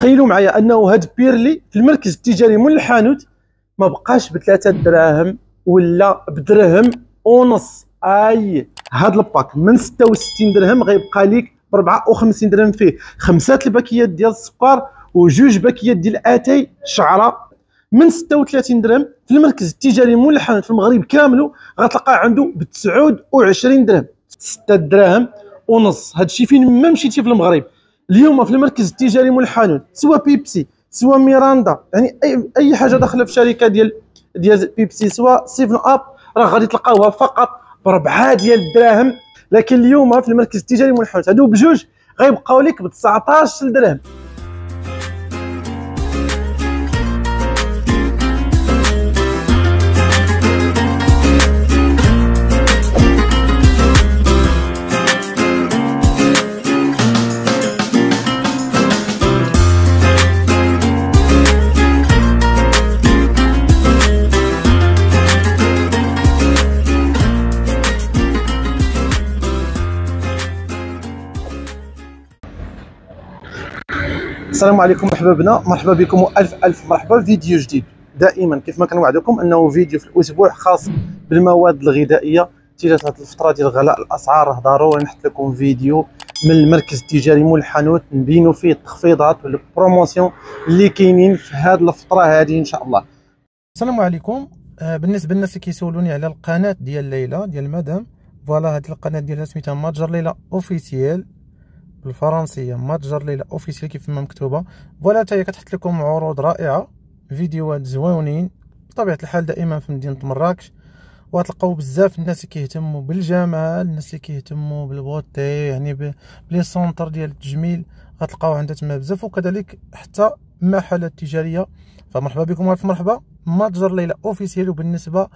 تخيلوا معايا أنه هاد بيرلي في المركز التجاري مول الحانوت ما بقاش بثلاثة دراهم ولا بدرهم ونص. أي هاد ال pack من 66 درهم غيبقى لك ب 54 درهم فيه. خمسات الباكيات ديال السكر وجوج باكيات ديال اتاي شعرة من 36 درهم في المركز التجاري مول الحانوت في المغرب كامل غتلقى عنده ب 29 درهم. 6 دراهم ونص. هادشي فين ما مشيتي في المغرب. اليوم في المركز التجاري مول الحانوت سواء بيبسي سواء ميراندا يعني اي أي حاجة داخلة في شركة ديال ديال بيبسي سواء سيفن أب راه غادي تلقاوها فقط ب 4 ديال الدراهم. لكن اليوم في المركز التجاري مول الحانوت هادو بجوج غيبقاو لك ب 19 درهم. السلام عليكم أحبابنا. مرحبا بكم والف ألف مرحبا. فيديو جديد. دائما كيف ما كنوعدكم أنه فيديو في الأسبوع خاص بالمواد الغذائية. نتيجه هذه الفترة ديال غلاء الأسعار ضروري نحط لكم فيديو من المركز التجاري مول الحانوت نبينوا فيه التخفيضات وال promotions اللي كاينين في هذه الفترة هذه إن شاء الله. السلام عليكم. آه بالنسبة للناس اللي كيسولوني على القناة ديال ليلى ديال مدام. ف voilà هذه القناة ديالها سميتها متجر ليلى officiel بالفرنسية. متجر ليلى officiel كيف ما مكتوبة. ف voilà حتى هي كتحط لكم عروض رائعة. فيديوهات زوينين. بطبيعة الحال دائما في مدينة مراكش. وغتلقاو بزاف الناس اللي كيهتموا بالجمال الناس اللي كيهتموا بال beauté يعني ب les centres ديال التجميل. غتلقاو عندها تما بزاف. وكذلك حتى محلات تجاريه فمرحبا بكم الف مرحبا. متجر ليلى officiel وبالنسبة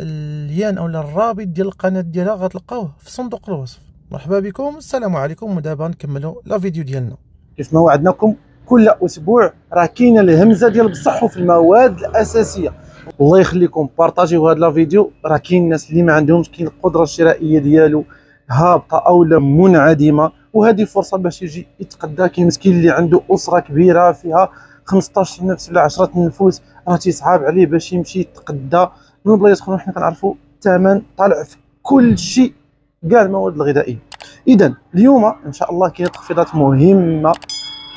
اليان اولا الرابط ديال القناة ديالها غتلقاوه في صندوق الوصف. مرحبا بكم. السلام عليكم. ودابا نكملوا la vidéo ديالنا. كيف ما وعدناكم كل أسبوع راه كاينة الهمزة ديال بصحوا في المواد الأساسية. الله يخليكم. بارطاجيو هذا لا فيديو. راه كاين الناس اللي ما عندهمش كاين القدرة الشرائية ديالو. هابطة أو منعدمة. وهذه فرصة باش يجي يتقدى. كاين مسكين اللي عنده أسرة كبيرة فيها 15 نفس ولا 10 نفوس. راه تيصعب عليه باش يمشي يتقدى. من بلايص حنا كنعرفوا الثمن طالع في كل شيء. كاع المواد الغذائية. إذا اليوم إن شاء الله كاين تخفيضات مهمة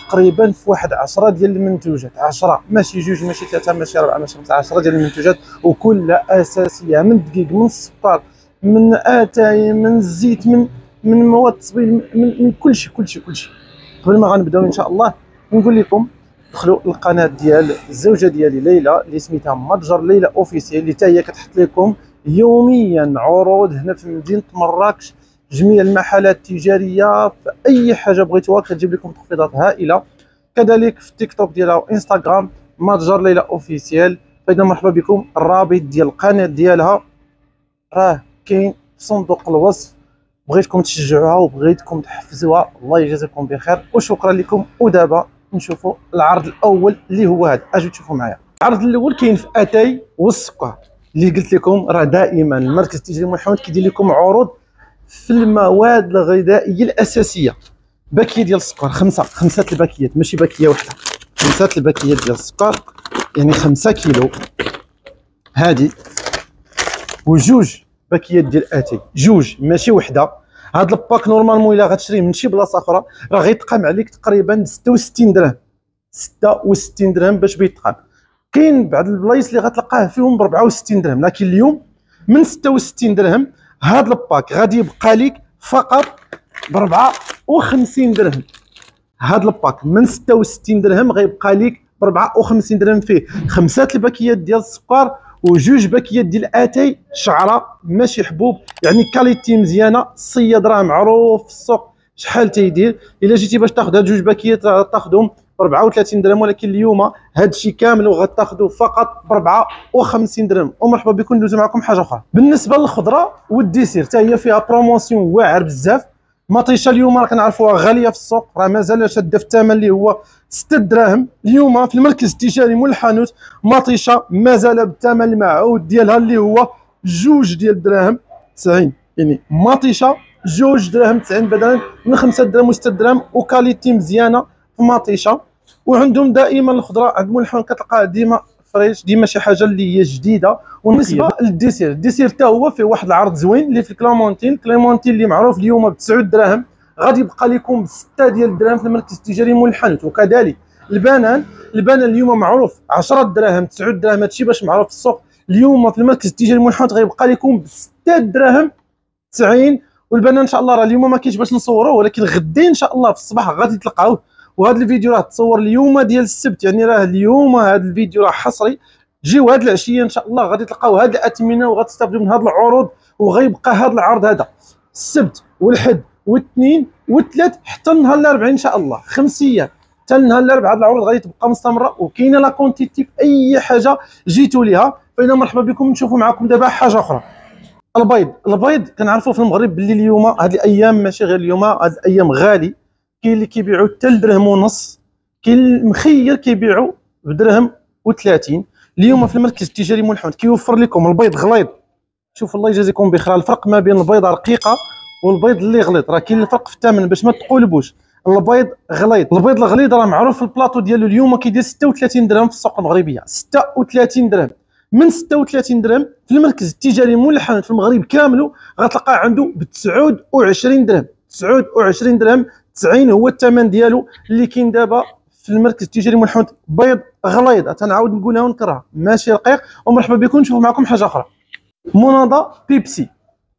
تقريبا في واحد 10 ديال المنتوجات. 10 ماشي جوج ماشي ثلاثة ماشي أربعة ماشي خمسة 10 ديال المنتوجات وكلها أساسية من الدقيق من السكر من أتاي من الزيت من من مواد التصبين من, من كل شيء كل شيء كل شيء. قبل ما غنبداو إن شاء الله نقول لكم دخلوا القناه ديال الزوجة ديالي ليلى اللي سميتها متجر ليلى officiel اللي حتى هي كتحط لكم يوميا عروض هنا في مدينة مراكش. جميع المحلات التجارية في أي حاجة بغيتوها كتجيب لكم تخفيضات هائلة. كذلك في التيك توك ديالها وانستغرام متجر ليلى officiel فاذا مرحبا بكم. الرابط ديال القناة ديالها راه كاين في صندوق الوصف. بغيتكم تشجعوها وبغيتكم تحفزوها. الله يجازيكم بخير وشكرا لكم. ودابا نشوفوا العرض الأول اللي هو هذا. اجوا تشوفوا معايا. العرض الأول كاين في أتاي والسكر اللي قلت لكم راه دائما المركز التجاري محمد كيدير لكم عروض في المواد الغذائية الأساسية. باكية ديال السكر خمسة خمسة الباكيات ماشي باكية واحدة. خمسة الباكيات ديال السكر يعني خمسة كيلو. هادي. وجوج باكيات ديال اتاي جوج ماشي وحدة. هاد ال pack normalement إلا غتشريه من شي بلاصة أخرى راه غيتقام عليك تقريبا 66 درهم. 66 درهم باش بيتقام كاين بعض البلايص اللي غتلقاه فيهم ب 64 درهم لكن اليوم من 66 درهم هذا ال pack غادي يبقى لك فقط ب 54 درهم. هذا ال pack من 66 درهم غيبقى لك ب 54 درهم فيه. خمسه الباكيات ديال السكر وجوج باكيات ديال اتاي شعرة ماشي حبوب يعني qualité مزيانة الصياد راه معروف في السوق شحال تيدير. إلا جيتي باش تاخذ هاد جوج باكيات تاخذهم 34 درهم ولكن اليوم هذا الشيء كامل وغتاخذوا فقط ب 54 درهم. ومرحبا بكم ندوزو معكم حاجة أخرى. بالنسبة للخضرة وال dessert حتى هي فيها promotion واعر بزاف. مطيشة اليوم راه كنعرفوها غالية في السوق راه مازال شاده في الثمن اللي هو 6 دراهم. اليوم في المركز التجاري مول الحانوت مطيشة مازال بالثمن المعهود ديالها اللي هو جوج ديال الدراهم 90 يعني مطيشة جوج دراهم 90 بدلا من 5 دراهم و6 دراهم و qualité مزيانة. مطيشه وعندهم دائما الخضرة. عند مول الحانوت كتلقاها ديما fraîche ديما شي حاجة اللي هي جديدة. وبالنسبة لل dessert ال dessert حتى هو فيه واحد العرض زوين اللي في clémentine clémentine اللي معروف اليوم ب 9 دراهم. غادي يبقى لكم ب 6 ديال الدراهم في المركز التجاري مول الحانوت وكذلك البنان البنان اليوم معروف 10 دراهم 9 دراهم هادشي باش معروف في السوق. اليوم في المركز التجاري مول الحانوت غيبقى لكم ب 6 دراهم 90 والبنان إن شاء الله راه اليوم ما كاينش باش نصوروه ولكن غدي إن شاء الله في الصباح غادي تلقاوه. وهذا الفيديو راه تصور اليوم ديال السبت يعني راه اليوم هذا الفيديو راه حصري. جيو هاد العشية إن شاء الله غادي تلقاو هاد الأثمنة وغتستافدوا من هاد العروض وغيبقى هاد العرض هذا. السبت والحد والاثنين والثلاث حتى النهار الأربعاء إن شاء الله. خمس أيام. حتى النهار الأربعاء هاد العروض غادي تبقى مستمرة وكاينة لا كونتيتي في أي حاجة جيتوا ليها. فإذا مرحبا بكم نشوفوا معكم دابا حاجة أخرى. البيض. البيض كنعرفوا في المغرب باللي اليوم هاد الأيام ماشي غير اليوم هاد الأيام غالي. كاين اللي كيبيعوا حتى لدرهم ونص كاين المخير كيبيعوا بدرهم و30 اليوم في المركز التجاري مول حمد كيوفر لكم البيض غليظ. شوف الله يجازيكم بخير. الفرق ما بين البيضه رقيقة والبيض اللي غليظ. راه كاين الفرق في الثمن باش ما تقولبوش. البيض غليظ. البيض الغليظ راه معروف في البلاطو ديالو اليوم كيدير 36 درهم في السوق المغربية. 36 درهم. من 36 درهم في المركز التجاري مول الحانوت في المغرب كامله غتلقاه عنده ب 29 درهم. 29 درهم 90 هو الثمن ديالو اللي كاين دابا في المركز التجاري الحانوت بيض غليظ. تنعاود نقولها ونكررها ماشي رقيق ومرحبا بكم. نشوف معكم حاجة أخرى. مناضه بيبسي.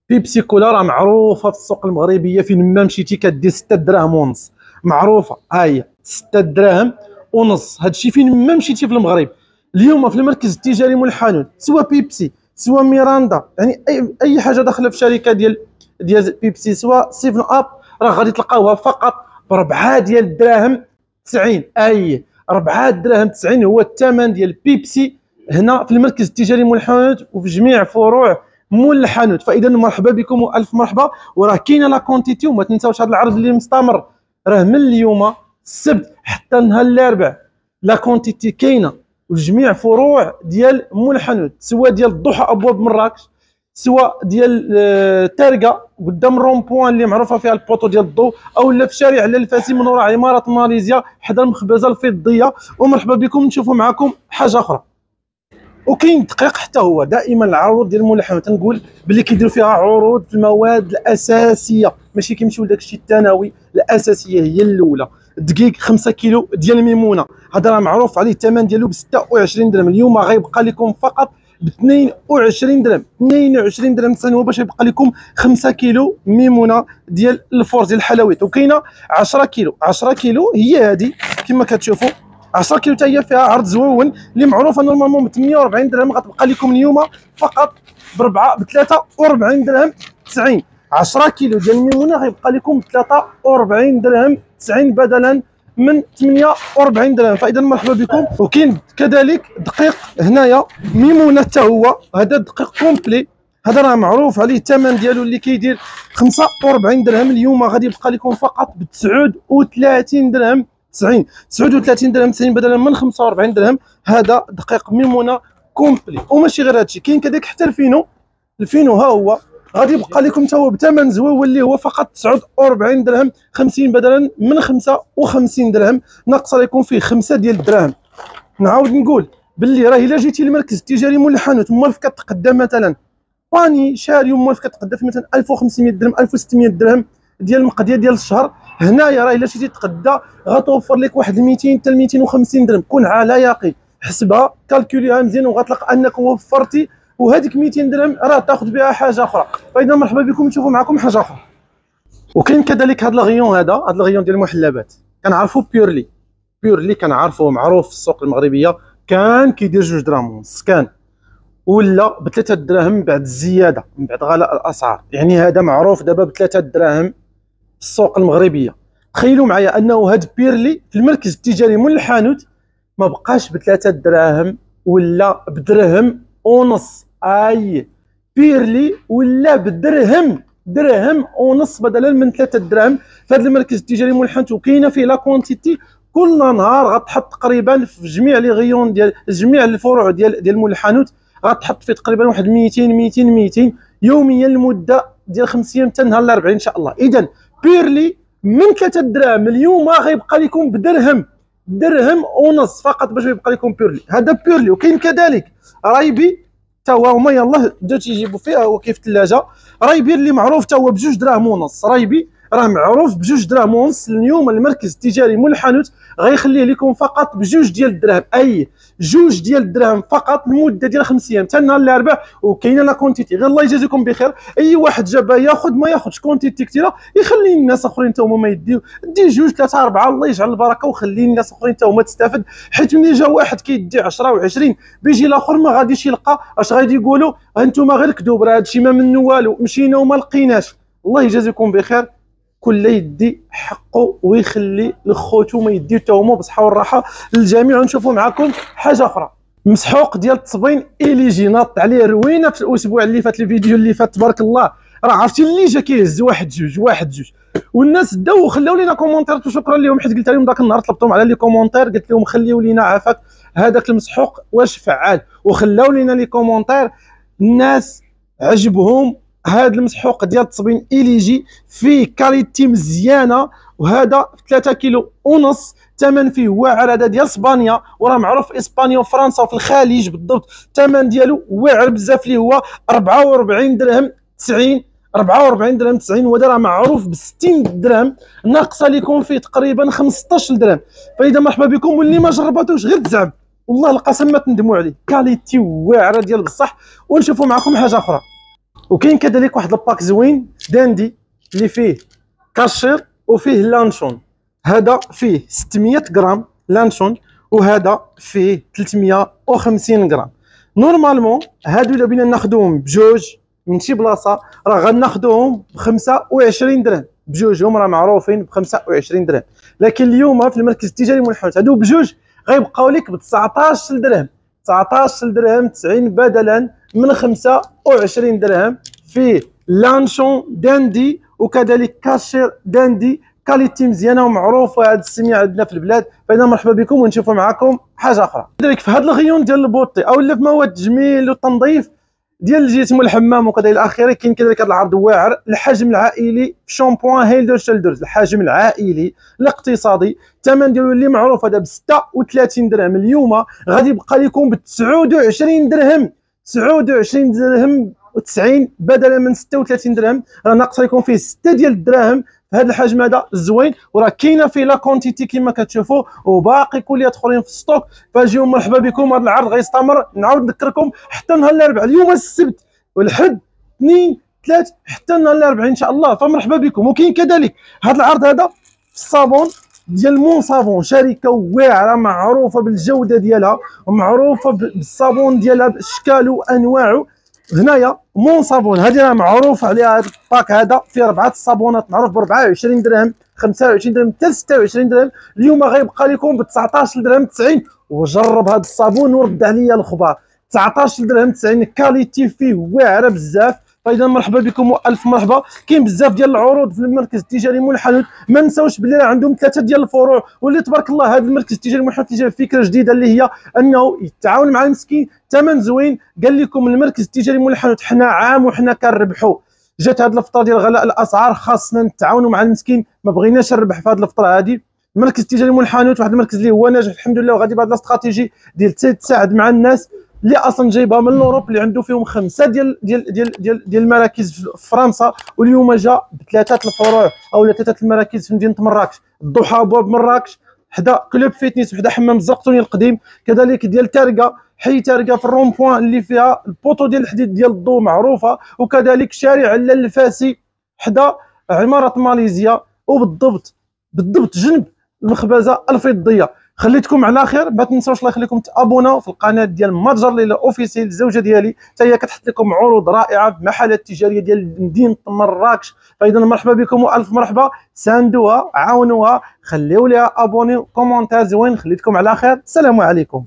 بيبسي كولا راه معروفة في السوق المغربية. فين ما مشيتي كدير 6 دراهم ونص. معروفة. ها هي 6 دراهم ونص. هادشي فين ما مشيتي في المغرب. اليوم في المركز التجاري مول الحانوت سواء بيبسي سواء ميراندا. يعني اي أي حاجة داخلة في شركة ديال ديال بيبسي سواء سيفن أب. راه غادي تلقاوها فقط ب 4 ديال الدراهم 90 أي 4 دراهم 90 هو الثمن ديال بيبسي هنا في المركز التجاري مول الحانوت وفي جميع فروع مول الحانوت فإذا مرحبا بكم والف مرحبا. وراه كاينة la quantité وما تنساوش هذا العرض اللي مستمر. راه من اليوم السبت حتى نهار الاربعاء la quantité كاينة. وجميع فروع ديال مول الحانوت سواء ديال الضحى أبواب مراكش. سواء ديال تارقه قدام rond-point اللي معروفة فيها البوطو ديال الضوء أو لا في شارع الفاسي من وراء عمارة ماليزيا حدا المخبزة الفضية. ومرحبا بكم نشوفوا معكم حاجة أخرى. وكاين دقيق حتى هو دائما العروض ديال الحانوت تنقول باللي كيديروا فيها عروض في المواد الأساسية. ماشي كيمشيو لداك الشيء الثانوي الأساسية هي الأولى. الدقيق 5 كيلو ديال الميمونه هذا راه معروف عليه الثمن ديالو ب 26 درهم. اليوم غيبقى لكم فقط ب 22 درهم. 22 درهم ثاني باش يبقى لكم 5 كيلو ميمونة ديال الفرز ديال الحلويات. وكاينة 10 كيلو. 10 كيلو هي هذه كما كتشوفوا. 10 كيلو حتى هي فيها عرض زوون اللي معروفة نورمالمون ب 48 درهم. غتبقى لكم اليوم فقط ب 4 ب 43 درهم 90 10 كيلو ديال الميمونه غيبقى لكم ب 43 درهم 90 بدلا من 48 درهم. فإذا مرحبا بكم. وكاين كذلك دقيق هنايا. ميمونة حتى هو. هذا دقيق complet. هذا راه معروف عليه الثمن ديالو اللي كيدير 45 درهم. اليوم غادي يبقى لكم فقط ب 39 درهم 90 39 درهم 90 بدلا من 45 درهم. هذا دقيق ميمونة complet. وماشي غير هادشي. كاين كذلك حتى الفينو. الفينو ها هو. غادي يبقى لكم هو بثمن زوين اللي هو فقط 49 درهم 50 بدلا من 55 درهم. ناقص يكون فيه 5 ديال الدراهم. نعاود نقول باللي راه إلا جيتي للمركز التجاري مول الحانوت موالف كتقدى مثلا باني شاري موالف كتقدى في مثلا 1500 درهم 1600 درهم ديال المقديه ديال الشهر. هنايا راه إلا جيتي تقدى غتوفر لك واحد 200 حتى 250 درهم. كون على يقين. حسبها كالكوليها مزيان وغتلقى أنك وفرتي وهذيك 200 درهم راه تاخذ بها حاجة أخرى. فإذا مرحبا بكم نشوفوا معكم حاجة أخرى. وكاين كذلك هذا الغيون هذا هذا الغيون ديال المحلبات. كنعرفوا بيورلي. بيورلي كنعرفوه معروف في السوق المغربية. كان كيدير جوج دراهم ونص كان ولا بثلاثة دراهم بعد الزيادة من بعد غلاء الأسعار. يعني هذا معروف دابا بثلاثة دراهم في السوق المغربية. تخيلوا معايا أنه هاد بيرلي في المركز التجاري مول الحانوت ما بقاش بثلاثة دراهم ولا بدرهم ونص أي بيرلي ولا بدرهم. درهم ونص بدلا من ثلاثة دراهم في هذا المركز التجاري مول الحانوت وكاينه فيه la quantité كل نهار غتحط تقريبا في جميع les rayons ديال جميع الفروع ديال ديال مول الحانوت غتحط فيه تقريبا واحد 200 200 200 يوميا لمده ديال خمس أيام حتى نهار الأربعاء إن شاء الله. اذا بيرلي من 3 دراهم اليوم غيبقى لكم بدرهم. درهم ونص فقط باش يبقى لكم بيرلي. هذا بيرلي وكاين كذلك. رايبي تا هو هما يلاه بداو تيجيبوا فيها هو كيف الثلاجه رايبي اللي معروف تا هو بجوج دراهم ونص. رايبي راه معروف بجوج دراهم ونص اليوم المركز التجاري مول الحانوت غيخليه لكم فقط بجوج ديال الدراهم. أي جوج ديال الدراهم فقط لمده ديال خمس أيام. حتى نهار الاربعاء وكاينة la quantité غير الله يجازيكم بخير. أي واحد جاب ياخذ ما ياخذش. كونتيتي كثيره يخلي الناس آخرين حتى هما ما يديو. دي جوج ثلاثة أربعة. الله يجعل البركة وخلي الناس آخرين حتى هما تستافد. حيت ملي جا واحد كيدي 10 و20 بيجي الآخر ما غاديش يلقى. أش غادي يقولوا؟ أنتم غير كذوب. راه هادشي ما منه والو. مشينا وما لقيناش. الله يجازيكم بخير. كل يدي حقه ويخلي لخوتو ما يديو حتى هما بصحة والراحة للجميع. ونشوفوا معكم حاجة أخرى. مسحوق ديال التصبين اليجي ناط عليه روينة في الأسبوع اللي فات الفيديو اللي فات. تبارك الله. راه عرفتي اللي جا كيهز واحد جوج واحد جوج. والناس داو وخلاو لينا commentaire. وشكرا لهم حيت قلت لهم ذاك النهار طلبتهم على les commentaires. قلت لهم خليو لينا عافاك. هذاك المسحوق واش فعال؟ وخلاو لينا les commentaires. الناس عجبهم هذا المسحوق ديال التصبين إليجي فيه qualité مزيانه وهذا 3 كيلو ونص الثمن فيه. واعر هذا ديال إسبانيا وراه معروف في إسبانيا وفرنسا وفي الخليج بالضبط. الثمن ديالو واعر بزاف اللي هو 44 درهم 90 44 درهم 90 وهذا راه معروف ب 60 درهم. ناقصة لكم فيه تقريبا 15 درهم. فإذا مرحبا بكم واللي ما جربتوش غير تزعم. والله القسم ما تندموا عليه. qualité واعرة ديال بصح. ونشوفوا معكم حاجة أخرى. وكاين كذلك واحد ال pack زوين داندي اللي فيه كاشير وفيه لانشون. هذا فيه 600 غرام لانشون وهذا فيه 350 غرام. normalement هادو إلا بينا ناخذوهم بجوج من شي بلاصة راه غناخذوهم ب 25 درهم. بجوجهم راه معروفين ب 25 درهم. لكن اليوم في المركز التجاري منحوت هادو بجوج غيبقاو لك ب 19 درهم. 19 درهم 90 بدلا من 25 درهم فيه لانشون داندي وكذلك كاشير داندي qualité مزيانة ومعروفة هذه السمية عندنا في البلاد. فإذا مرحبا بكم ونشوفوا معكم حاجة أخرى. كذلك في هذا ال rayon ديال ال beauté أو في مواد التجميل والتنظيف ديال الجسم والحمام وكذا إلى آخره كاين كذلك هذا العرض واعر. الحجم العائلي shampooing Head & Shoulders. الحجم العائلي الاقتصادي الثمن ديالو اللي معروف هذا ب 36 درهم. اليوم غادي يبقى لكم ب 29 درهم. 29 درهم و90 بدلا من 36 درهم. راه ناقص لكم فيه 6 ديال الدراهم. هذا الحجم هذا زوين وراه كاينة فيه la quantité كما كتشوفوا وباقي كليات اخرين في ال stock فاجيو مرحبا بكم هذا العرض غيستمر. نعاود نذكركم حتى نهار الأربعاء اليوم السبت والحد اثنين ثلاث حتى نهار الأربعاء إن شاء الله. فمرحبا بكم. وكاين كذلك هذا العرض هذا في الصابون ديال مون صابون شركة واعرة معروفة بالجودة ديالها ومعروفة بالصابون ديالها باشكاله وانواعه هنايا مون صابون. هذه راه معروف عليها هذا ال pack هذا فيه اربعه الصابونات معروف ب 24 درهم 25 درهم حتى 26 درهم. اليوم غيبقى لكم ب 19 درهم 90 وجرب هذا الصابون ورد عليا الخبار. 19 درهم 90 qualité فيه واعرة بزاف. فاذا مرحبا بكم والف مرحبا. كاين بزاف ديال العروض في المركز التجاري مول الحانوت ما نساوش بلي عندهم ثلاثة ديال الفروع. واللي تبارك الله هذا المركز التجاري مول الحانوت جاب فكرة جديدة اللي هي أنه يتعاون مع المسكين. ثمن زوين قال لكم المركز التجاري مول الحانوت حنا عام وحنا كنربحوا جات هذه الفترة ديال غلاء الأسعار خاصنا نتعاونوا مع المسكين. ما بغيناش نربح في هذه الفترة هذه المركز التجاري مول الحانوت واحد المركز اللي هو ناجح الحمد لله وغادي بهذه الاستراتيجي ديال تساعد مع الناس. اللي أصلا جايبها من ال Europe اللي عنده فيهم خمسة ديال ديال ديال ديال, ديال المراكز في فرنسا واليوم جا بثلاثة الفروع أو ثلاثة المراكز في مدينة مراكش. الضحى ابواب مراكش حدا club fitness وحدا حمام الزرقطوني القديم. كذلك ديال تارقه حي تارقه في ال rond-point اللي فيها ال poteau ديال الحديد ديال الضوء معروفة. وكذلك شارع الفاسي حدا عمارة ماليزيا. وبالضبط بالضبط جنب المخبزة الفضية. خليتكم على خير. ما تنساوش الله يخليكم تابوناو في القناة ديال متجر ليلى officiel الزوجه ديالي. حتى هي كتحط لكم عروض رائعة في محلات تجارية ديال مدينة مراكش. فإذا مرحبا بكم وألف مرحبا. ساندوها عاونوها خليو ليها abonné commentaire زوين خليتكم على خير. السلام عليكم.